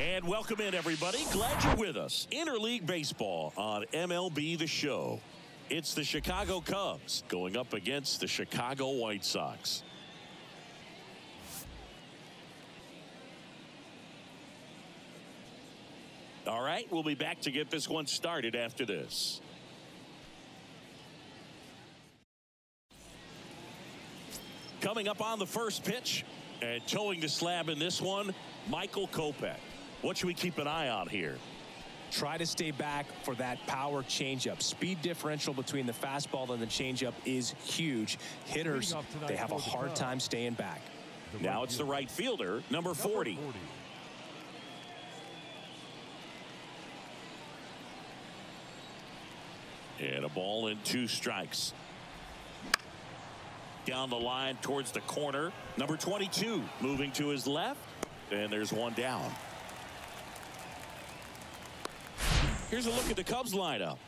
And welcome in, everybody. Glad you're with us. Interleague Baseball on MLB The Show. It's the Chicago Cubs going up against the Chicago White Sox. All right, we'll be back to get this one started after this. Coming up on the first pitch and towing the slab in this one, Michael Kopech. What should we keep an eye on here? Try to stay back for that power changeup. Speed differential between the fastball and the changeup is huge. Hitters, they have a hard time staying back. Now it's the right fielder, number 40. And a ball in two strikes. Down the line towards the corner. Number 22 moving to his left. And there's one down. Here's a look at the Cubs lineup.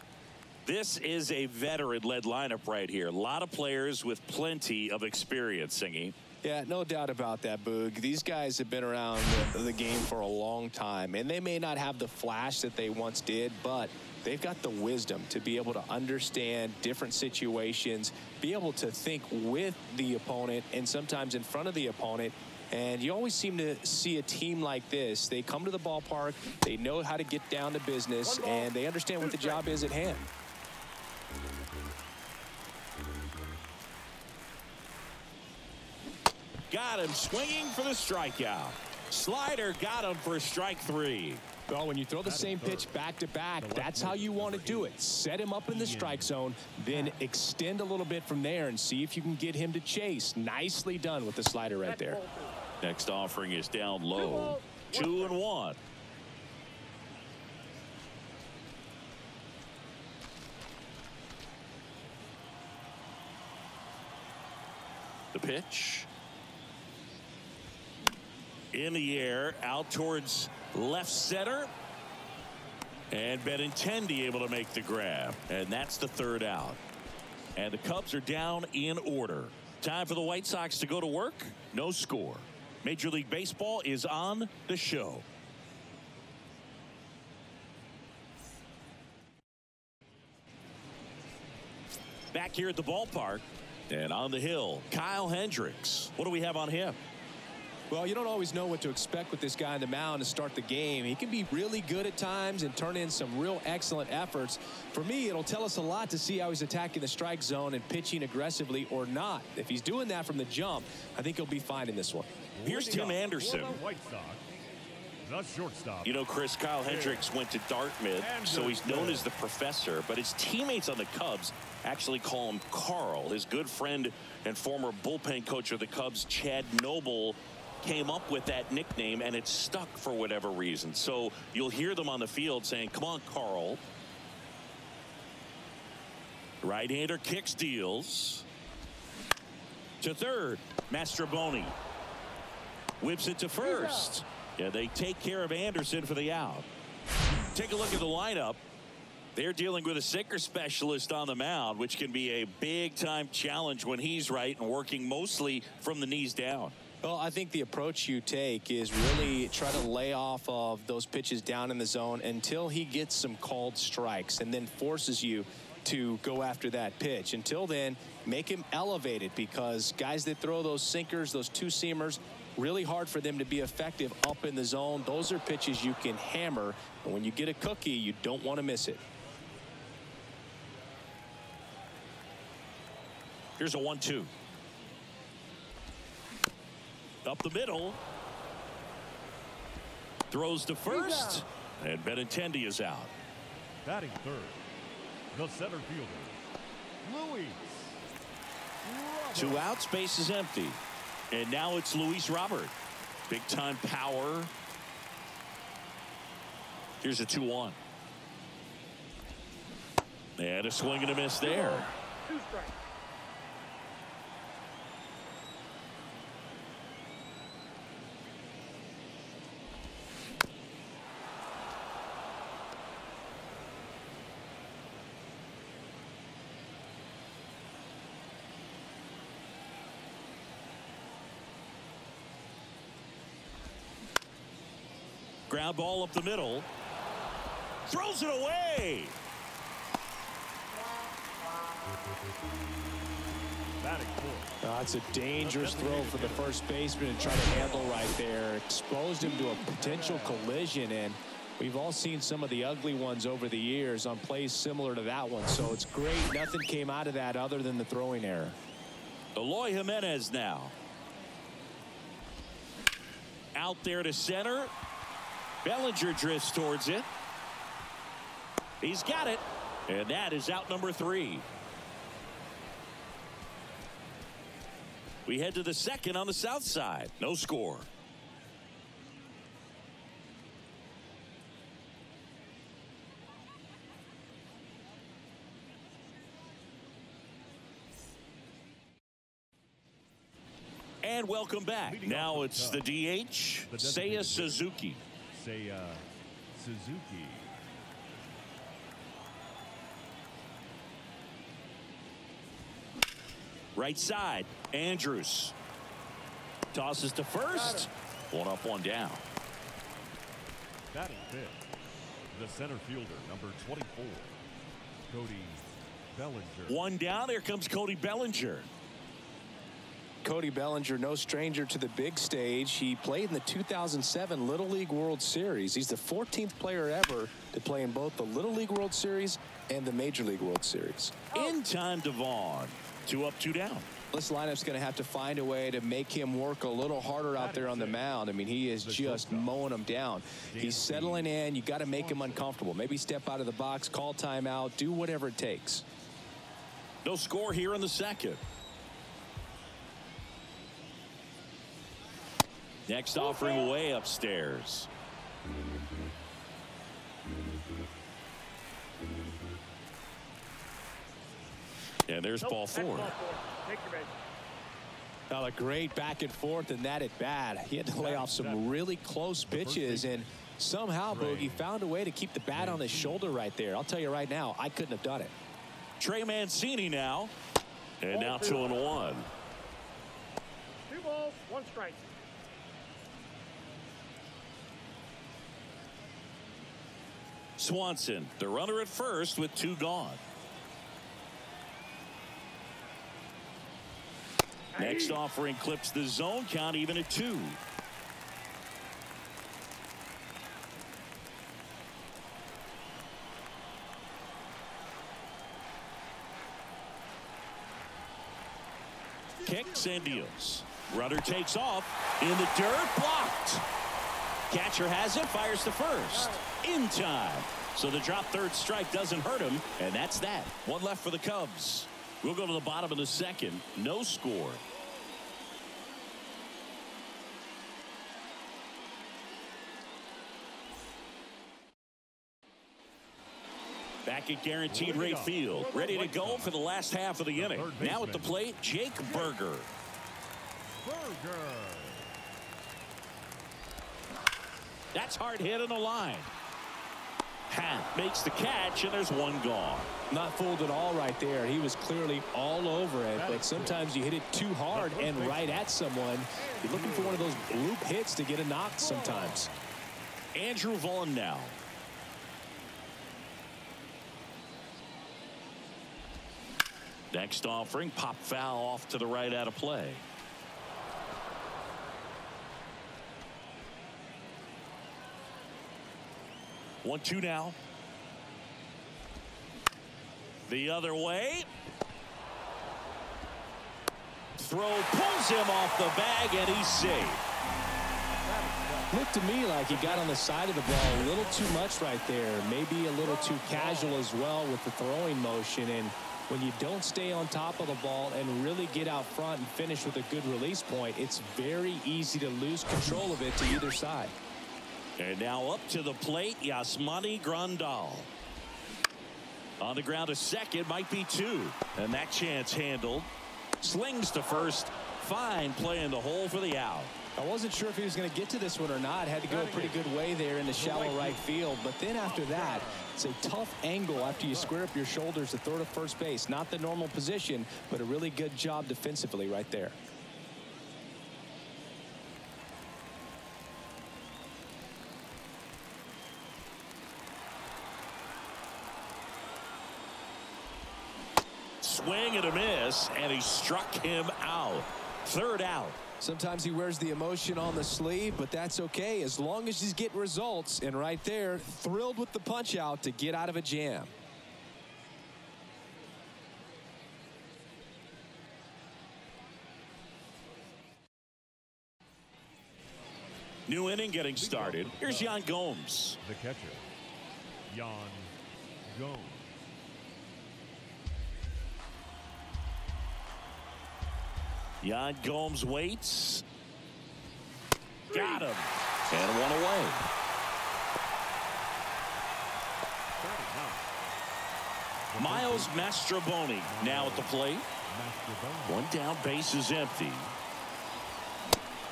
This is a veteran-led lineup right here. A lot of players with plenty of experience, Singy. Yeah, no doubt about that, Boog. These guys have been around the, the, game for a long time, and they may not have the flash that they once did, but they've got the wisdom to be able to understand different situations, be able to think with the opponent and sometimes in front of the opponent, and you always seem to see a team like this. They come to the ballpark, they know how to get down to business, and they understand what the job is at hand. Got him swinging for the strikeout. Slider got him for strike three. Well, when you throw the same pitch back to back, that's how you want to do it. Set him up in the strike zone, then extend a little bit from there and see if you can get him to chase. Nicely done with the slider right there. Next offering is down low. Two and one. The pitch. In the air, out towards left center. And Benintendi able to make the grab. And that's the third out. And the Cubs are down in order. Time for the White Sox to go to work. No score. Major League Baseball is on the show. Back here at the ballpark and on the hill, Kyle Hendricks. What do we have on him? Well, you don't always know what to expect with this guy on the mound to start the game. He can be really good at times and turn in some real excellent efforts. For me, it'll tell us a lot to see how he's attacking the strike zone and pitching aggressively or not. If he's doing that from the jump, I think he'll be fine in this one. Here's Tim Anderson. White Sox, the shortstop. You know, Chris, Kyle Hendricks went to Dartmouth, so he's known as the professor, but his teammates on the Cubs actually call him Carl. His good friend and former bullpen coach of the Cubs, Chad Noble, came up with that nickname, and it stuck for whatever reason. So you'll hear them on the field saying, come on, Carl. Right-hander kicks, deals. To third, Mastrobuoni. Whips it to first. Yeah, they take care of Anderson for the out. Take a look at the lineup. They're dealing with a sinker specialist on the mound, which can be a big time challenge when he's right and working mostly from the knees down. Well, I think the approach you take is really try to lay off of those pitches down in the zone until he gets some called strikes and then forces you to go after that pitch. Until then, make him elevated because guys that throw those sinkers, those two seamers, really hard for them to be effective up in the zone. Those are pitches you can hammer. And when you get a cookie, you don't want to miss it. Here's a one two. Up the middle. Throws to first. And Benintendi is out. Batting third, the center fielder, Luis. Two outs, base is empty. And now it's Luis Robert. Big time power. Here's a 2 1. And a swing and a miss there. Two strikes. Ground ball up the middle. Throws it away. Fourth. Uh, a dangerous throw for the first baseman to try to handle right there. Exposed him to a potential collision, and we've all seen some of the ugly ones over the years on plays similar to that one. So it's great. Nothing came out of that other than the throwing error. Eloy Jimenez now. Out there to center. Bellinger drifts towards it. He's got it. And that is out number three. We head to the second on the south side. No score. And welcome back. Now it's the DH, Seiya Suzuki. Say, uh, Suzuki. Right side, Andrus. Tosses to first. One up, one down. Batting fifth. The center fielder, number 24. Cody Bellinger. One down. There comes Cody Bellinger. Cody Bellinger, no stranger to the big stage. He played in the 2007 Little League World Series. He's the 14th player ever to play in both the Little League World Series and the Major League World Series. Oh. In time, Devon. Two up, two down. This lineup's going to have to find a way to make him work a little harder out there on the mound. I mean, he is just mowing them down. He's settling in. You got to make him uncomfortable. Maybe step out of the box, call timeout, do whatever it takes. No score here in the second. Next offering way upstairs. And there's ball four. Now, a great back and forth and that at bat. He had to lay off some really close pitches and somehow Boogie found a way to keep the bat on his shoulder right there. I'll tell you right now, I couldn't have done it. Trey Mancini now. And now two and one. Two balls, one strike. Swanson, the runner at first with two gone. Next offering clips the zone count even at two. Kicks and deals. Runner takes off in the dirt, blocked. Catcher has it, fires to first. In time. So the drop third strike doesn't hurt him, and that's that. One left for the Cubs. We'll go to the bottom of the second. No score. Back at guaranteed rate field, ready to go for the last half of the inning. Now at the plate, Jake Berger. Burger. That's hard hit on the line. Hat makes the catch, and there's one gone. Not fooled at all right there. He was clearly all over it, but sometimes you hit it too hard and right at someone. You're looking for one of those bloop hits to get a knock sometimes. Andrew Vaughn now. Next offering, pop foul off to the right out of play. One two now. The other way. Throw pulls him off the bag and he's safe. Looked to me like he got on the side of the ball a little too much right there. Maybe a little too casual as well with the throwing motion. And when you don't stay on top of the ball and really get out front and finish with a good release point, it's very easy to lose control of it to either side. And now up to the plate, Yasmani Grandal. On the ground, a second might be two. And that chance handled. Slings to first. Fine play in the hole for the out. I wasn't sure if he was going to get to this one or not. Had to go a pretty good way there in the shallow right field. But then after that, it's a tough angle after you square up your shoulders to throw to first base. Not the normal position, but a really good job defensively right there. Swing and a miss, and he struck him out. Third out. Sometimes he wears the emotion on the sleeve, but that's okay as long as he's getting results. And right there, thrilled with the punch out to get out of a jam. New inning getting started. Here's Yan Gomes. The catcher, Yan Gomes. Yan Gomes waits. Got him. And one away. Miles Mastrobuoni now at the plate. One down, base is empty.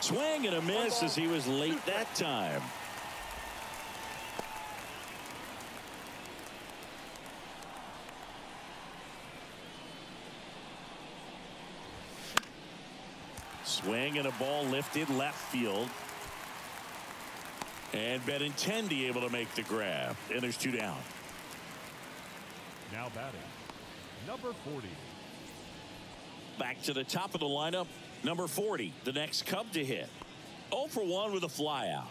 Swing and a miss as he was late that time. Swing and a ball lifted left field. And Benintendi able to make the grab. And there's two down. Now batting, number 40. Back to the top of the lineup. Number 40, the next Cub to hit. 0 for 1 with a flyout.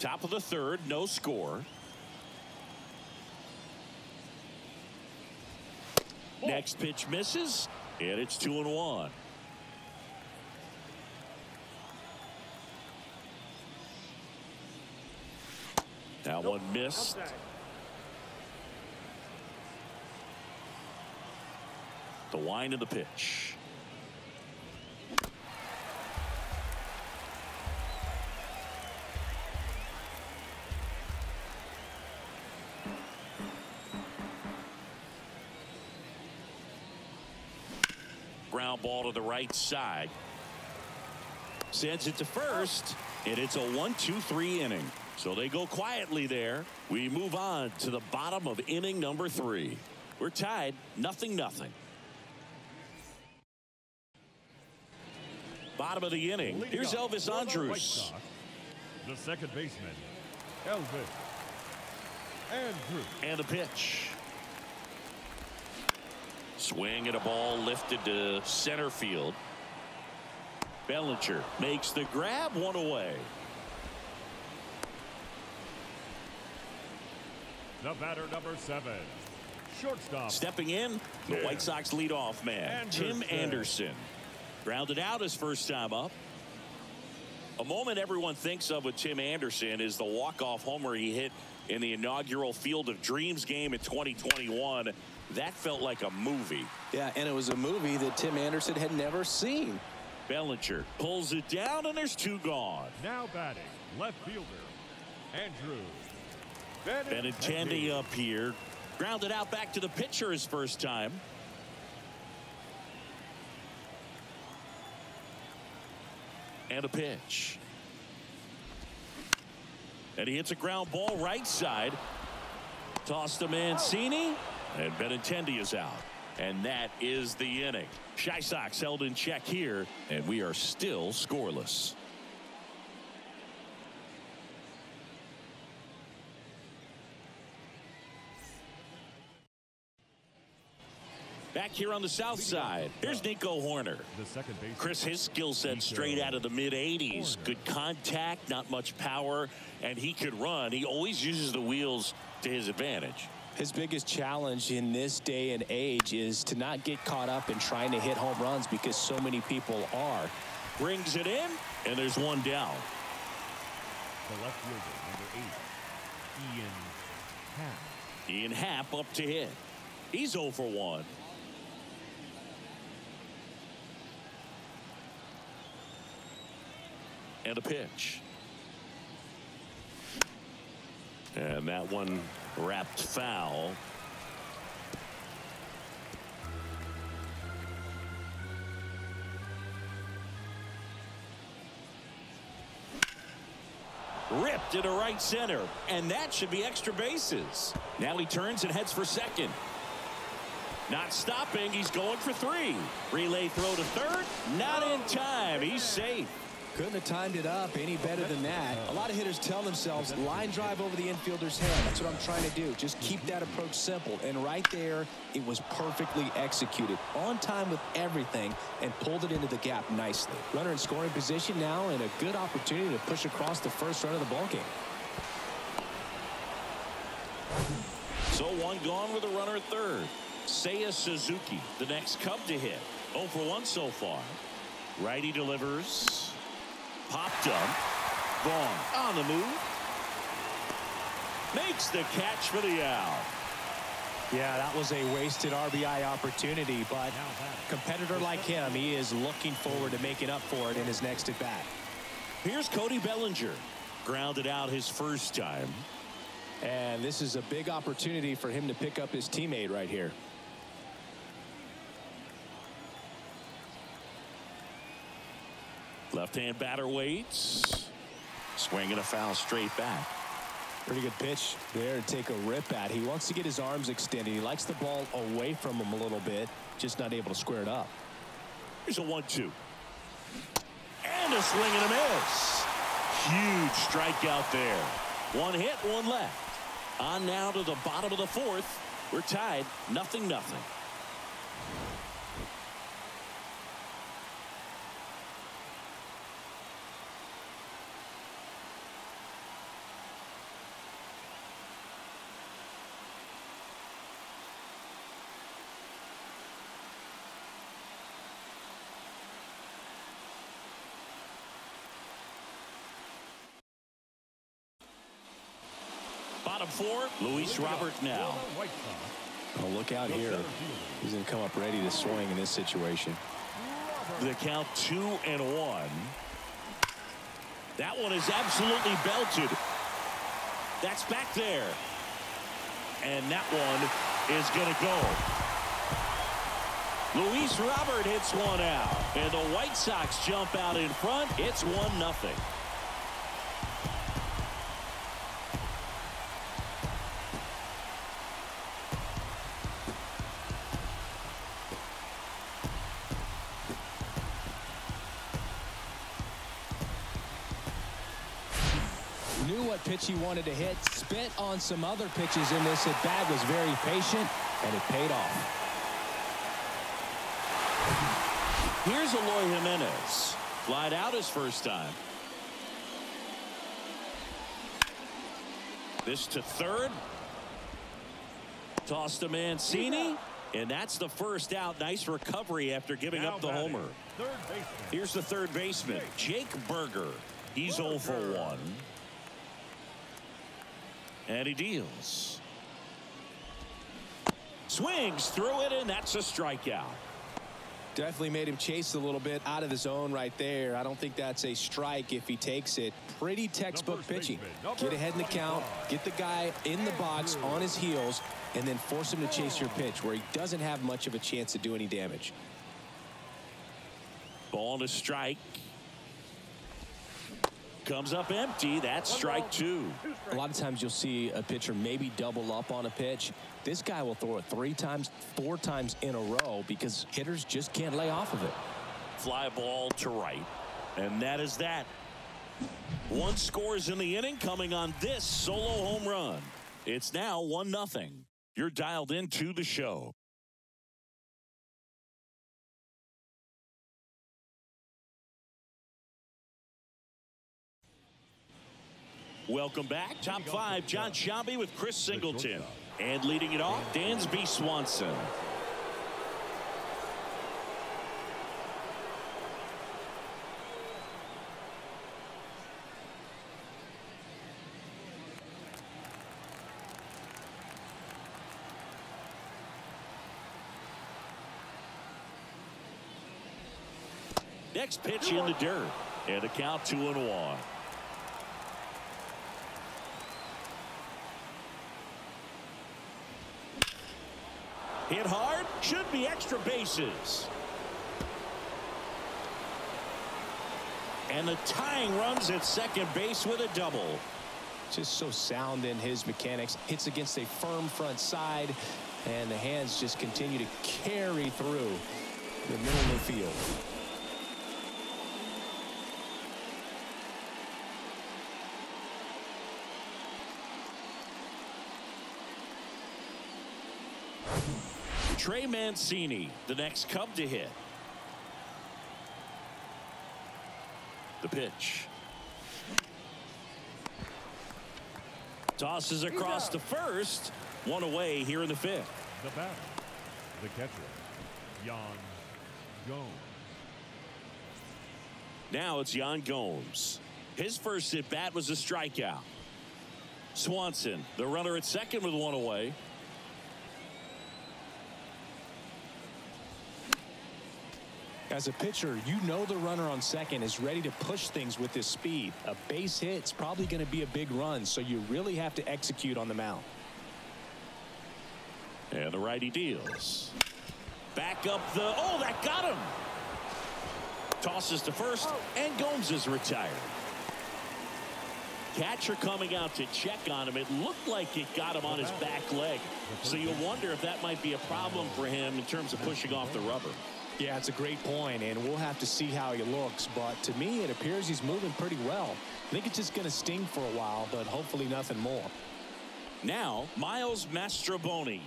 Top of the third, no score. Next pitch misses, and it's 2 and 1. That one missed. Outside. The wind of the pitch. The right side. Sends it to first, and it's a one-two-three inning. So they go quietly there. We move on to the bottom of inning number three. We're tied, nothing, nothing. Bottom of the inning. Here's Elvis the Andrus. The second baseman, Elvis Andrus. And a pitch. Swing and a ball lifted to center field. Bellinger makes the grab one away. The batter number seven, shortstop. Stepping in, the. White Sox leadoff man, Tim Anderson. Anderson. Grounded out his first time up. A moment everyone thinks of with Tim Anderson is the walk-off homer he hit in the inaugural Field of Dreams game in 2021. That felt like a movie. Yeah, and it was a movie that Tim Anderson had never seen. Bellinger pulls it down, and there's two gone. Now batting, left fielder, Andrew Benintendi up here. Grounded out back to the pitcher his first time. And a pitch. And he hits a ground ball right side. Toss to Mancini. And Benintendi is out. And that is the inning. Chi Sox held in check here. And we are still scoreless. Back here on the south side, here's Nico Hoerner. The second baseman. Chris, his skill set straight out of the mid 80s. Good contact, not much power, and he could run. He always uses the wheels to his advantage. His biggest challenge in this day and age is to not get caught up in trying to hit home runs because so many people are. Brings it in, and there's one down. The left fielder, number eight, Ian Happ. Ian Happ up to hit. He's 0 for 1. And a pitch. And that one wrapped foul. ripped into right center and that should be extra bases now he turns and heads for second not stopping he's going for three relay throw to third not in time he's safe Couldn't have timed it up any better than that. A lot of hitters tell themselves, line drive over the infielder's head. That's what I'm trying to do. Just keep mm-hmm. that approach simple. And right there, it was perfectly executed. On time with everything and pulled it into the gap nicely. Runner in scoring position now and a good opportunity to push across the first run of the ballgame. So one gone with a runner at third. Seiya Suzuki, the next Cub to hit. 0 for 1 so far. Righty delivers. Popped up. Vaughn on the move. Makes the catch for the out. Yeah, that was a wasted RBI opportunity, but competitor like him, he is looking forward to making up for it in his next at bat. Here's Cody Bellinger. Grounded out his first time. And this is a big opportunity for him to pick up his teammate right here. Left-hand batter waits. Swinging a foul straight back. Pretty good pitch there to take a rip at. He wants to get his arms extended. He likes the ball away from him a little bit, just not able to square it up. Here's a one-two. And a swing and a miss. Huge strikeout there. One hit, one left. On now to the bottom of the fourth. We're tied, nothing, nothing. Bottom four, Luis Robert now. Oh, look out here. He's going to come up ready to swing in this situation. The count two and one. That one is absolutely belted. That's back there. And that one is going to go. Luis Robert hits one out. And the White Sox jump out in front. It's one nothing. Knew what pitch he wanted to hit. Spit on some other pitches in this at bat. Was very patient, and it paid off. Here's Eloy Jimenez. Flied out his first time. This to third. Toss to Mancini. And that's the first out. Nice recovery after giving Now up the batting, homer. Third. Here's the third baseman, Jake Burger. He's 0 for 1. And he deals. Swings through it, and that's a strikeout. Definitely made him chase a little bit out of the zone right there. I don't think that's a strike if he takes it. Pretty textbook Number pitching. number Get ahead in the count, get the guy in the box on his heels, and then force him to chase your pitch where he doesn't have much of a chance to do any damage. Ball to strike. Comes up empty. That's strike two. A lot of times you'll see a pitcher maybe double up on a pitch. This guy will throw it three times, four times in a row because hitters just can't lay off of it. Fly ball to right. And that is that. One scores in the inning coming on this solo home run. It's now 1 nothing. You're dialed into the show. Welcome back. Top five, Jon Sciambi with Chris Singleton. And leading it off, Dansby Swanson. Next pitch in the dirt. And a count two and one. Hit hard. Should be extra bases. And the tying runs at second base with a double. Just so sound in his mechanics. Hits against a firm front side, and the hands just continue to carry through the middle of the field. Trey Mancini, the next Cub to hit. The pitch. Tosses across the first. One away here in the fifth. The batter, the catcher, Yan Gomes. Now it's Yan Gomes. His first at bat was a strikeout. Swanson, the runner at second with one away. As a pitcher, you know the runner on second is ready to push things with his speed. A base hit's probably going to be a big run, so you really have to execute on the mound. And the righty deals. Back up the. Oh, that got him. Tosses to first, and Gomes is retired. Catcher coming out to check on him. It looked like it got him on his back leg. So you wonder if that might be a problem for him in terms of pushing off the rubber. Yeah, it's a great point, and we'll have to see how he looks. But to me, it appears he's moving pretty well. I think it's just going to sting for a while, but hopefully nothing more. Now, Miles Mastrobuoni.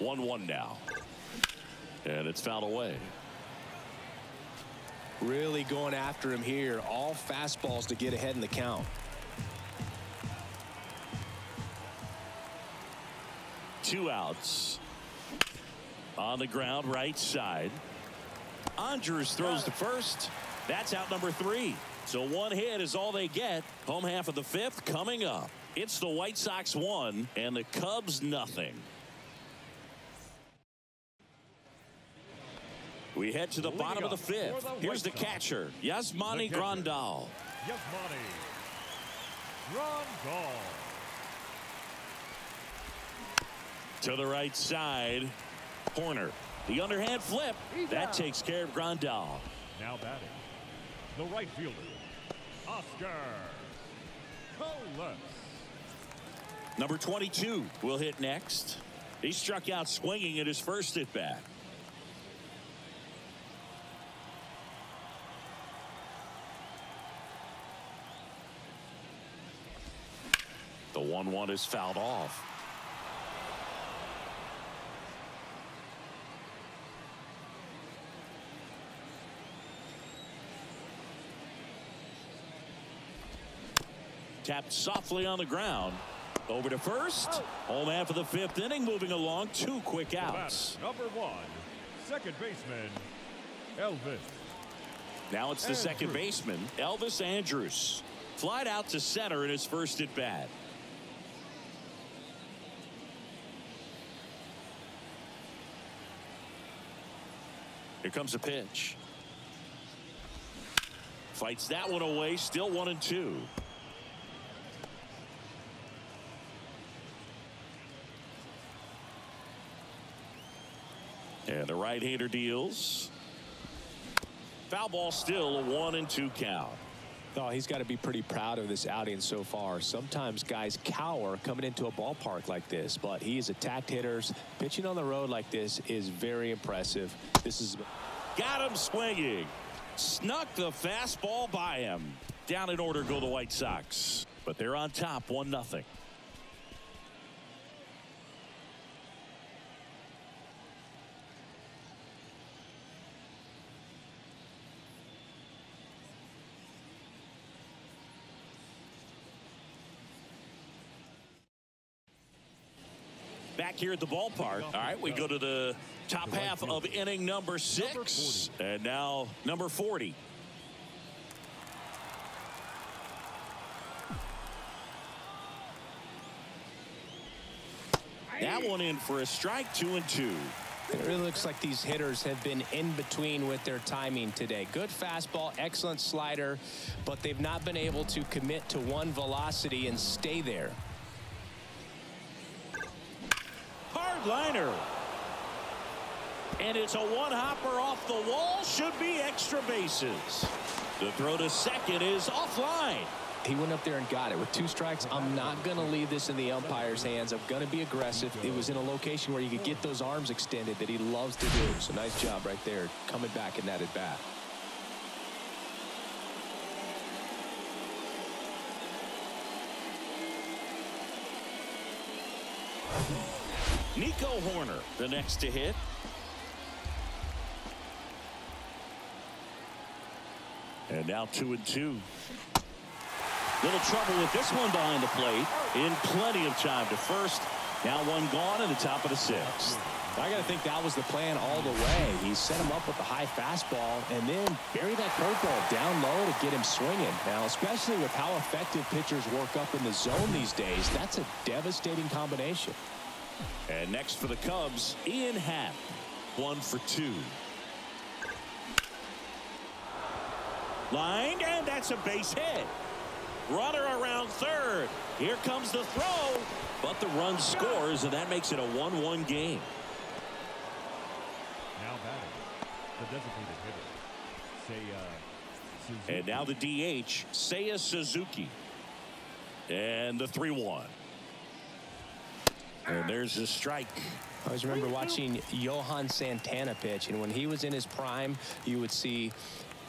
One one now. And it's fouled away. Really going after him here. All fastballs to get ahead in the count. Two outs. On the ground, right side. Andrus throws to first. That's out number three. So one hit is all they get. Home half of the fifth coming up. It's the White Sox one and the Cubs nothing. We head to the bottom of the fifth. Here's the catcher, Yasmani Grandal. Yasmani Grandal. To the right side. Hoerner. The underhand flip. That takes care of Grandal. Now batting, the right fielder, Oscar Colas. Number 22 will hit next. He struck out swinging at his first at bat. The 1 1 is fouled off. Tapped softly on the ground. Over to first. Home half of the fifth inning moving along. Two quick outs. number one, second baseman, Elvis. Now it's the second baseman, Elvis Andrus. Flied out to center in his first at bat. Here comes a pitch. Fights that one away. Still one and two. And the right-hander deals. Foul ball still a one and two count. Oh, he's got to be pretty proud of this outing so far. Sometimes guys cower coming into a ballpark like this, but he has attacked hitters. Pitching on the road like this is very impressive. This is Got him swinging. Snuck the fastball by him. Down in order go the White Sox. But they're on top 1 Back here at the ballpark. All right, we go to the top half of inning number six. And now number 40. That one in for a strike, two and two. It really looks like these hitters have been in between with their timing today. Good fastball, excellent slider, but they've not been able to commit to one velocity and stay there. liner. And it's a one-hopper off the wall. Should be extra bases. The throw to second is offline. He went up there and got it. With two strikes, I'm not going to leave this in the umpire's hands. I'm going to be aggressive. It was in a location where you could get those arms extended that he loves to do. So nice job right there coming back in that at-bat. Nico Hoerner, the next to hit. And now two and two. Little trouble with this one behind the plate. In plenty of time to first. Now one gone in the top of the sixth. I got to think that was the plan all the way. He set him up with the high fastball and then bury that curveball down low to get him swinging. Now, especially with how effective pitchers work up in the zone these days, that's a devastating combination. And next for the Cubs, Ian Happ. One for two. Lined, and that's a base hit. Runner around third. Here comes the throw. But the run scores, and that makes it a 1-1 game. Now batting, the designated hitter, Seiya uh, Suzuki. And now the DH, Seiya Suzuki. And the 3-1. And there's a strike. I always remember watching Johan Santana pitch, and when he was in his prime, you would see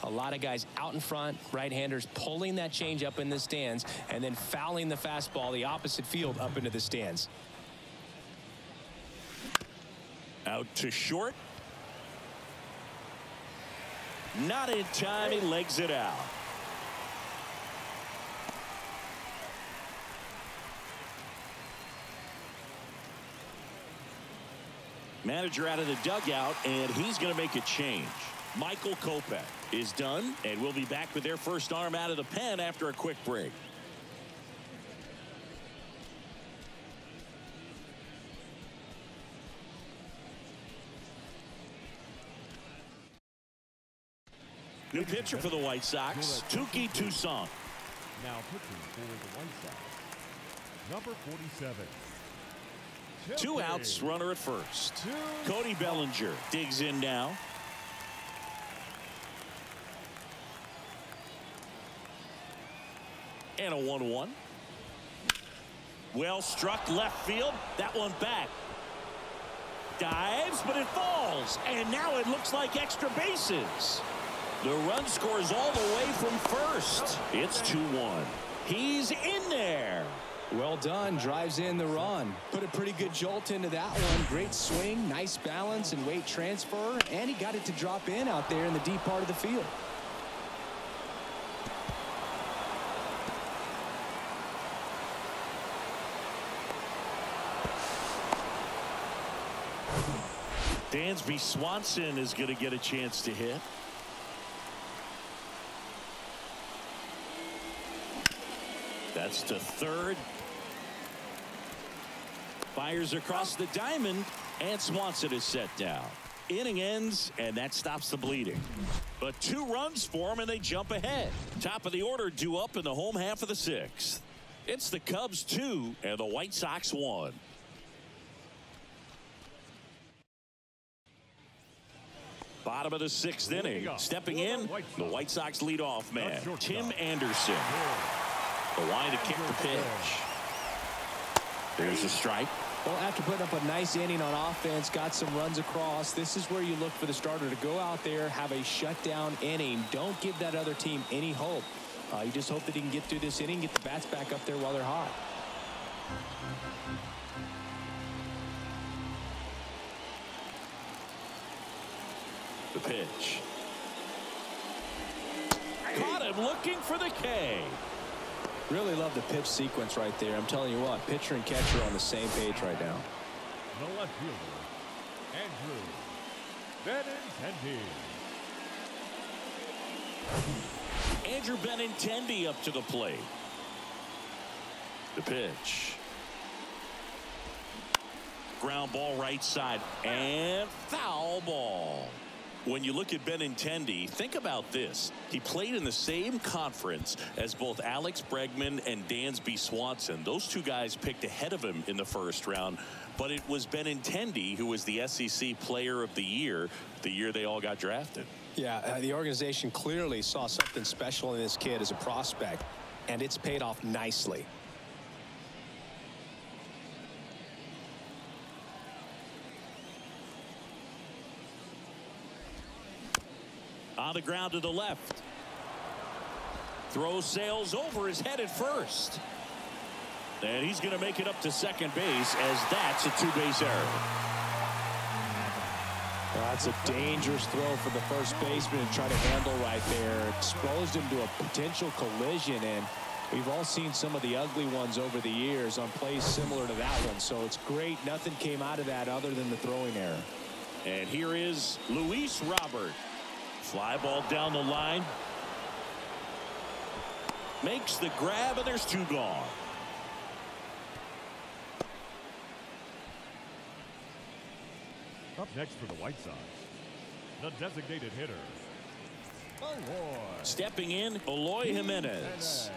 a lot of guys out in front, right-handers pulling that change up in the stands, and then fouling the fastball the opposite field up into the stands. Out to short. Not in time. He legs it out. Manager out of the dugout, and he's going to make a change. Michael Kopech is done, and we'll be back with their first arm out of the pen after a quick break. New pitcher for the White Sox, Touki Toussaint. Now pitching for the White Sox, number 47. Two outs, runner at first. Cody Bellinger digs in now. And a 1 1. Well struck left field. That one back. Dives, but it falls. And now it looks like extra bases. The run scores all the way from first. It's 2 1. He's in there. Well done. Drives in the run. Put a pretty good jolt into that one. Great swing, nice balance and weight transfer. And he got it to drop in out there in the deep part of the field. Dansby Swanson is going to get a chance to hit. That's to third. Fires across the diamond, and Swanson is set down. Inning ends, and that stops the bleeding. But two runs for him, and they jump ahead. Top of the order due up in the home half of the sixth. It's the Cubs two, and the White Sox one. Bottom of the sixth inning. Stepping in, the White Sox leadoff man, Tim Anderson. The line to kick the pitch. There's a strike. Well, after putting up a nice inning on offense, got some runs across, this is where you look for the starter to go out there, have a shutdown inning. Don't give that other team any hope. Uh, you just hope that he can get through this inning, get the bats back up there while they're hot. The pitch. Caught him looking for the K. Really love the pitch sequence right there. I'm telling you what, pitcher and catcher on the same page right now. The left fielder, Andrew Benintendi. Andrew Benintendi up to the plate. The pitch. Ground ball right side and foul ball. When you look at Benintendi, think about this. He played in the same conference as both Alex Bregman and Dansby Swanson. Those two guys picked ahead of him in the first round, but it was Benintendi who was the SEC Player of the Year the year they all got drafted. Yeah, uh, the organization clearly saw something special in this kid as a prospect, and it's paid off nicely. On the ground to the left. Throw sails over his head at first. And he's going to make it up to second base as that's a two-base error. Well, that's a dangerous throw for the first baseman to try to handle right there. Exposed him to a potential collision, and we've all seen some of the ugly ones over the years on plays similar to that one. So it's great. Nothing came out of that other than the throwing error. And here is Luis Robert. Fly ball down the line. Makes the grab, and there's two gone. Up next for the White Sox, the designated hitter, Stepping in, Eloy Jimenez. Jimenez.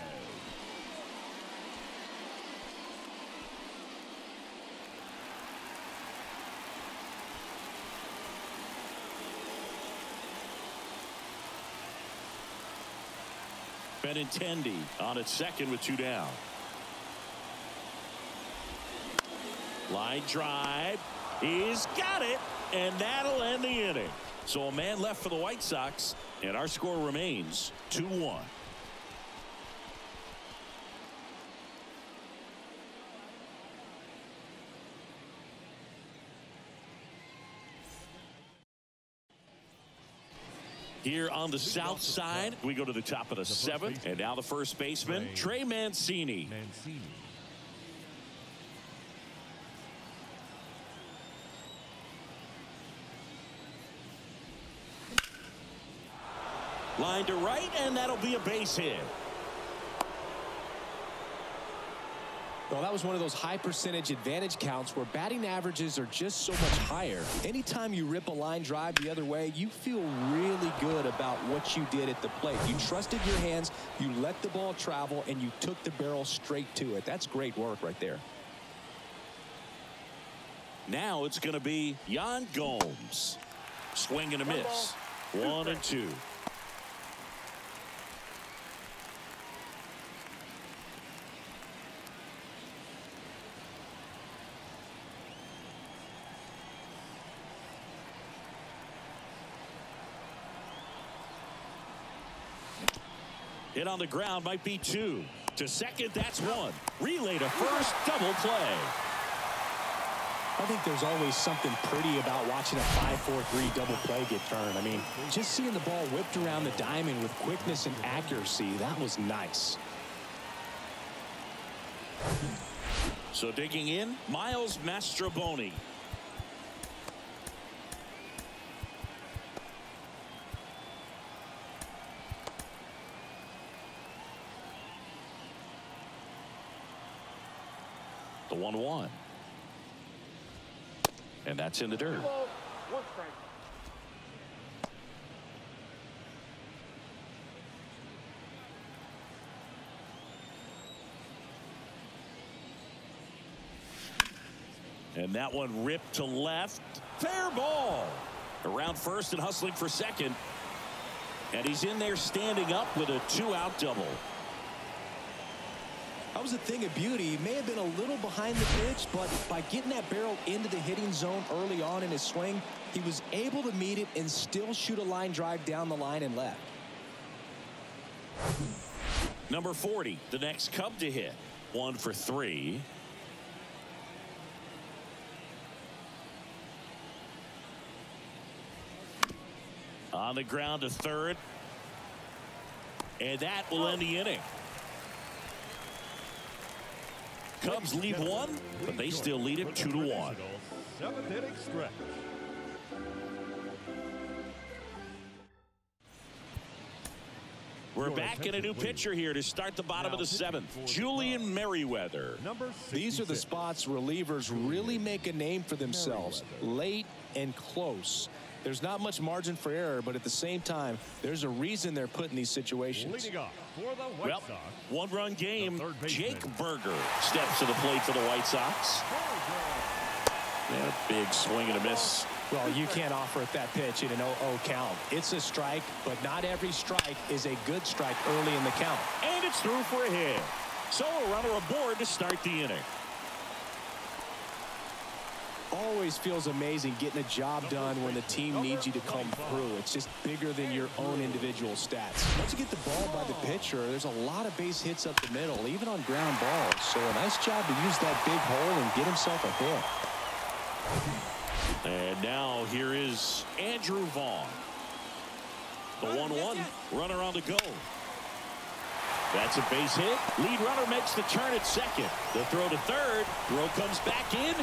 Benintendi on its second with two down. Line drive. He's got it, and that'll end the inning. So a man left for the White Sox, and our score remains 2-1. Here on the south side, we go to the top of the seventh, and now the first baseman, Trey Mancini. Mancini. Line to right, and that'll be a base hit. Well, that was one of those high percentage advantage counts where batting averages are just so much higher. Anytime you rip a line drive the other way, you feel really good about what you did at the plate. You trusted your hands, you let the ball travel, and you took the barrel straight to it. That's great work right there. Now it's going to be Yan Gomes. Swing and a miss. One and two. Hit on the ground might be two. To second, that's one. Relay to first, double play. I think there's always something pretty about watching a 5-4-3 double play get turned. I mean, just seeing the ball whipped around the diamond with quickness and accuracy, that was nice. So digging in, Miles Mastrobuoni. The 1-1. And that's in the dirt. And that one ripped to left. Fair ball. Around first and hustling for second. And he's in there standing up with a two-out double. That was a thing of beauty. He may have been a little behind the pitch, but by getting that barrel into the hitting zone early on in his swing, he was able to meet it and still shoot a line drive down the line and left. Number 40, the next Cub to hit. One for three. On the ground to third. And that will end the inning. Cubs lead one, but they still lead it two to one. Seventh inning stretch. We're back in a new pitcher here to start the bottom of the seventh. Julian Cubs. Merryweather. These are the spots relievers really make a name for themselves late and close. There's not much margin for error, but at the same time, there's a reason they're put in these situations. Leading off for the White Well, Sox. one run game. The third baseman. Jake Burger steps to the plate for the White Sox. Yeah, big swing and a miss. Well, you can't offer at that pitch in an 0-0 count. It's a strike, but not every strike is a good strike early in the count. And it's through for a hit. So a runner aboard to start the inning. Always feels amazing getting a job done when the team needs you to come through. It's just bigger than your own individual stats. Once you get the ball by the pitcher, there's a lot of base hits up the middle, even on ground balls. So a nice job to use that big hole and get himself a hit. And now here is Andrew Vaughn. The 1-1 runner on the go. That's a base hit. Lead runner makes the turn at second. The throw to third. Throw comes back in.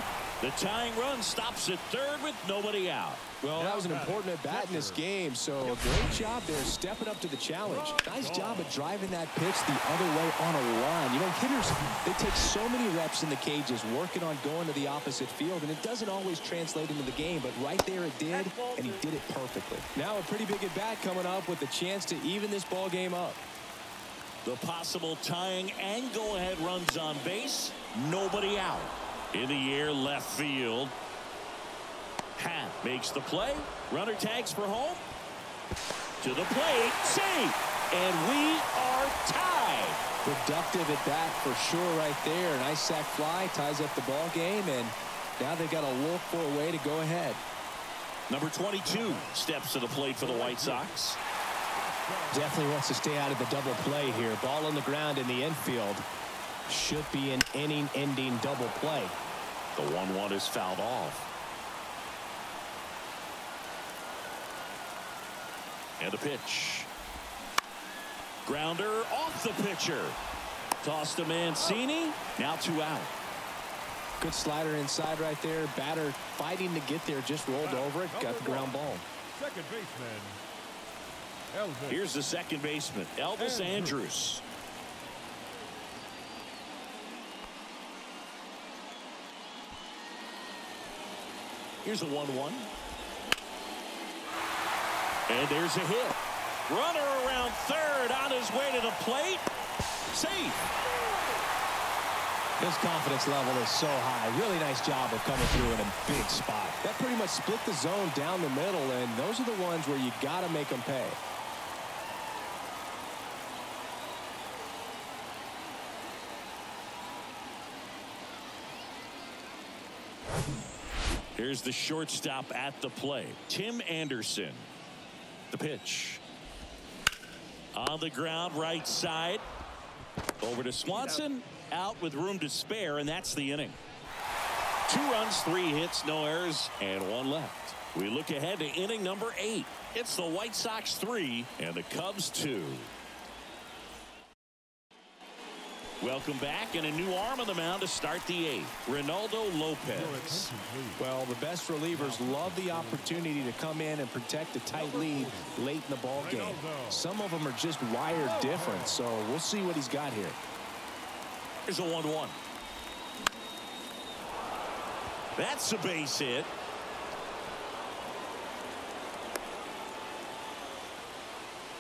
The tying run stops at third with nobody out. Well, that was an important at bat in this game, so great job there stepping up to the challenge. Nice job of driving that pitch the other way on a line. You know, hitters, they take so many reps in the cages working on going to the opposite field, and it doesn't always translate into the game, but right there it did, and he did it perfectly. Now a pretty big at bat coming up with the chance to even this ball game up. The possible tying and go-ahead runs on base. Nobody out. In the air, left field. Happ makes the play. Runner tags for home. To the plate. Safe. And we are tied. Productive at bat for sure right there. Nice sac fly. Ties up the ball game. And now they've got to look for a way to go ahead. Number 22 steps to the plate for the White Sox. Definitely wants to stay out of the double play here. Ball on the ground in the infield. Should be an inning-ending double play. The 1-1 is fouled off. And a pitch. Grounder off the pitcher. Toss to Mancini. Now two out. Good slider inside right there. Batter fighting to get there. Just rolled over it. Got the ground ball. Second baseman. Elvis. Here's the second baseman, Elvis Andrus. Here's a 1-1. And there's a hit. Runner around third on his way to the plate. Safe. His confidence level is so high. Really nice job of coming through in a big spot. That pretty much split the zone down the middle, and those are the ones where you got to make them pay. Here's the shortstop at the play. Tim Anderson. The pitch. On the ground, right side. Over to Swanson. Out with room to spare, and that's the inning. Two runs, three hits, no errors, and one left. We look ahead to inning number eight. It's the White Sox three and the Cubs two. Welcome back and a new arm on the mound to start the eighth. Reynaldo Lopez. Well, the best relievers love the opportunity to come in and protect a tight lead late in the ball game. Some of them are just wired different, so we'll see what he's got here. Here's a 1-1. That's a base hit.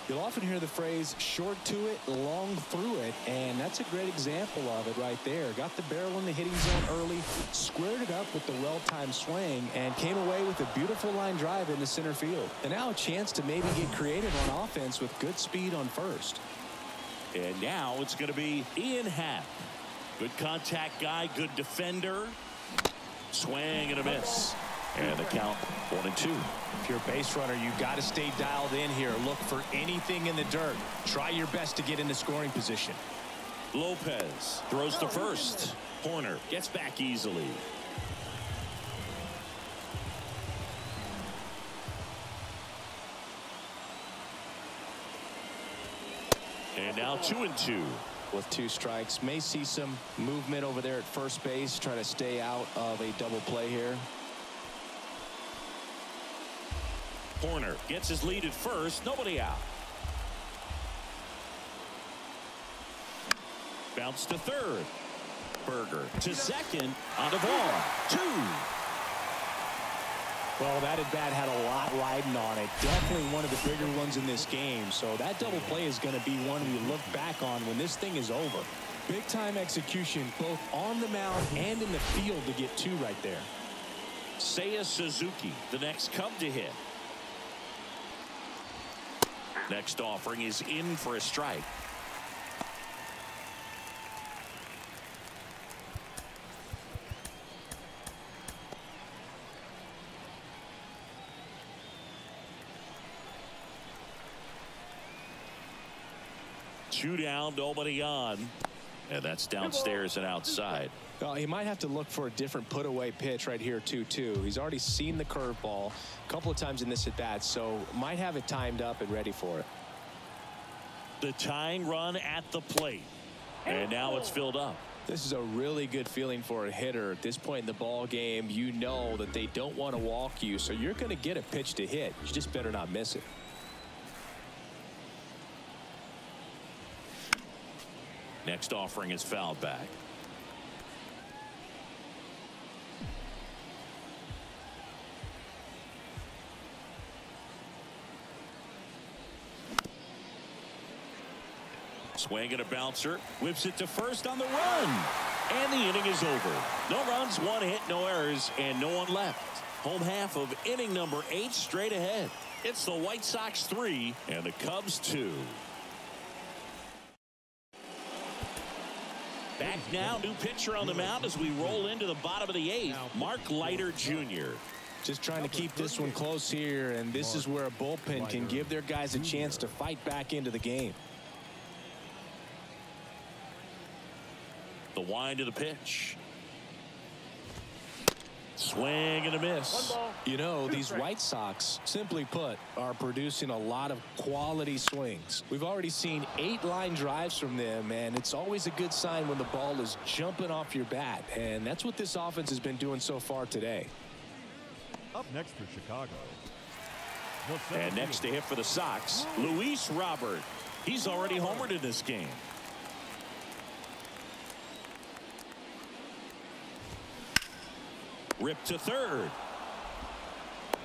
You'll often hear the phrase short to it, long through it, and that's a great example of it right there. Got the barrel in the hitting zone early, squared it up with the well-timed swing, and came away with a beautiful line drive into center field. And now a chance to maybe get creative on offense with good speed on first. And now it's going to be Ian Happ. Good contact guy, good defender. Swing and a miss. And the count one and two. If you're a base runner, you got to stay dialed in here. Look for anything in the dirt. Try your best to get in the scoring position. Lopez throws to first. Hoerner gets back easily. And now two and two. With two strikes, may see some movement over there at first base. Try to stay out of a double play here. Hoerner gets his lead at first. Nobody out. Bounce to third. Burger to second on the ball. Two. Well, that at bat had a lot riding on it. Definitely one of the bigger ones in this game. So that double play is going to be one we look back on when this thing is over. Big time execution both on the mound and in the field to get two right there. Seiya Suzuki, the next Cub to hit. Next offering is in for a strike. Two down, nobody on. And that's downstairs and outside. Uh, he might have to look for a different put away pitch right here 2-2. He's already seen the curveball a couple of times in this at bat, so might have it timed up and ready for it. The tying run at the plate. And now it's filled up. This is a really good feeling for a hitter at this point in the ball game. You know that they don't want to walk you, so you're going to get a pitch to hit. You just better not miss it. Next offering is fouled back. Swing and a bouncer. Whips it to first on the run. And the inning is over. No runs, one hit, no errors, and no one left. Home half of inning number eight straight ahead. It's the White Sox three and the Cubs two. Now, new pitcher on the mound as we roll into the bottom of the eighth. Mark Leiter Jr. Just trying to keep this one close here, and this is where a bullpen can give their guys a chance to fight back into the game. The wind of the pitch. Swing and a miss. You know, these White Sox, simply put, are producing a lot of quality swings. We've already seen eight line drives from them, and it's always a good sign when the ball is jumping off your bat. And that's what this offense has been doing so far today. Up next for Chicago. And next to hit for the Sox, Luis Robert. He's already homered in this game. Rip to third.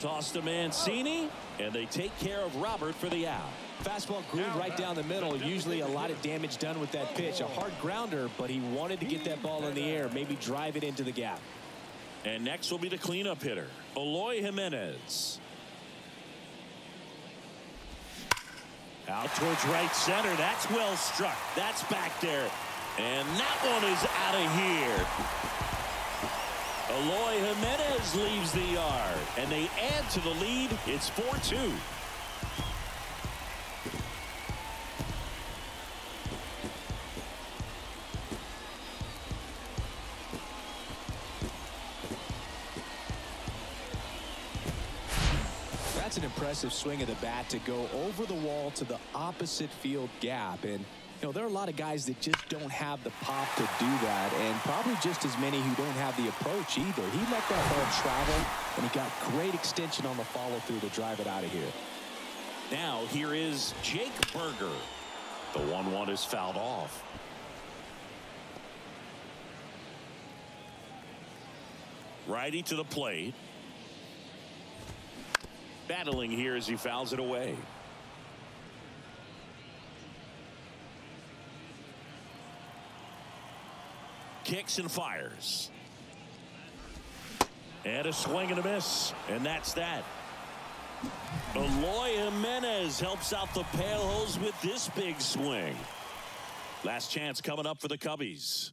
Toss to Mancini, and they take care of Robert for the out. Fastball grooved right down the middle. Usually a lot of damage done with that pitch. A hard grounder, but he wanted to get that ball in the air, maybe drive it into the gap. And next will be the cleanup hitter, Eloy Jimenez. Out towards right center. That's well struck. That's back there. And that one is out of here. Eloy Jimenez leaves the yard. And they add to the lead. It's 4-2. That's an impressive swing of the bat to go over the wall to the opposite field gap. And, you know, there are a lot of guys that just don't have the pop to do that. And probably just as many who don't have the approach either. He let that ball travel, and he got great extension on the follow through to drive it out of here. Now here is Jake Burger. The 1-1 is fouled off. Righty to the plate. Battling here as he fouls it away. Kicks and fires. And a swing and a miss. And that's that. Eloy Jimenez helps out the Pale Hose with this big swing. Last chance coming up for the Cubbies.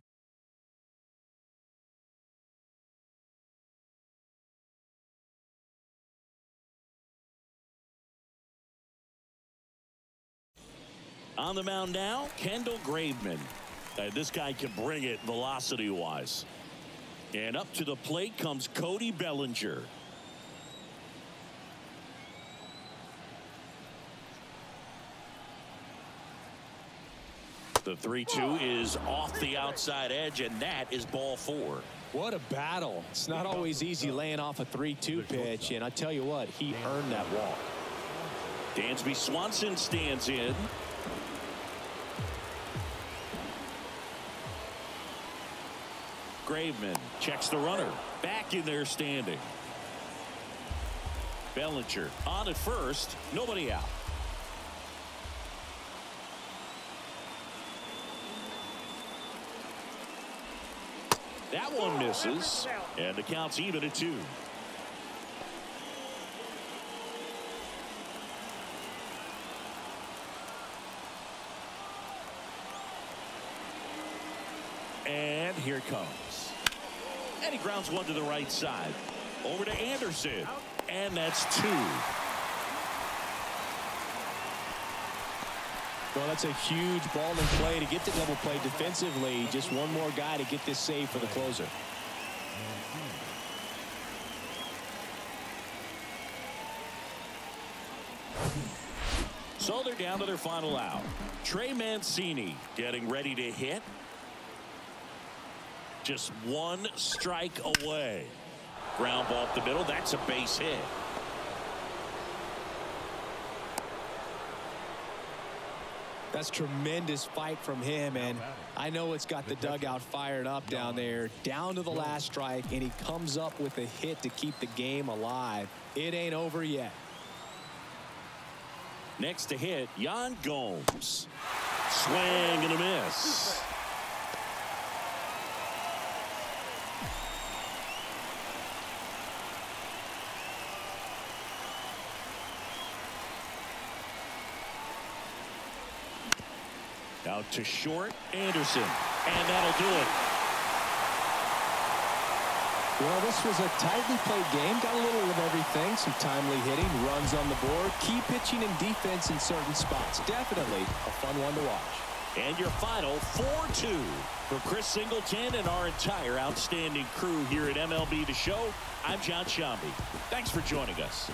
On the mound now, Kendall Graveman. This guy can bring it velocity wise. And up to the plate comes Cody Bellinger. The 3-2 is off the outside edge, and that is ball four. What a battle. It's not always easy laying off a 3-2 pitch, and I tell you what, he earned that walk. Dansby Swanson stands in. Graveman checks the runner. Back in there standing. Bellinger on at first. Nobody out. That one misses. And the count's even at two. And here comes. And he grounds one to the right side. Over to Anderson. And that's two. Well, that's a huge ball in play to get the double play defensively. Just one more guy to get this save for the closer. So they're down to their final out. Trey Mancini getting ready to hit. Just one strike away. Ground ball up the middle. That's a base hit. That's tremendous fight from him, and I know it's got the dugout fired up down there, down to the last strike, and he comes up with a hit to keep the game alive. It ain't over yet. Next to hit, Yan Gomes. Swing and a miss. To short, Anderson. And that'll do it. Well, this was a tightly played game. Got a little of everything. Some timely hitting, runs on the board, key pitching and defense in certain spots. Definitely a fun one to watch. And your final 4-2 for Chris Singleton and our entire outstanding crew here at MLB The Show. I'm Jon Sciambi. Thanks for joining us.